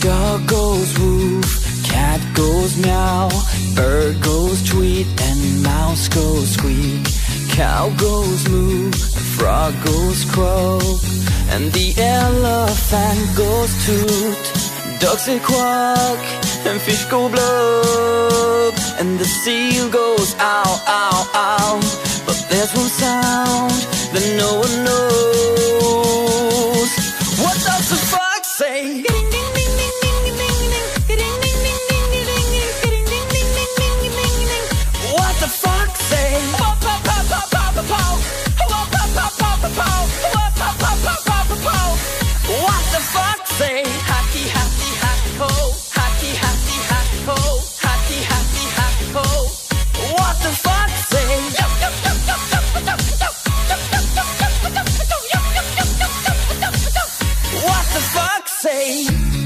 Dog goes woof, cat goes meow, bird goes tweet, and mouse goes squeak. Cow goes moo, frog goes croak, and the elephant goes toot. Ducks say quack, and fish go blow the seal goes ow, Fox say?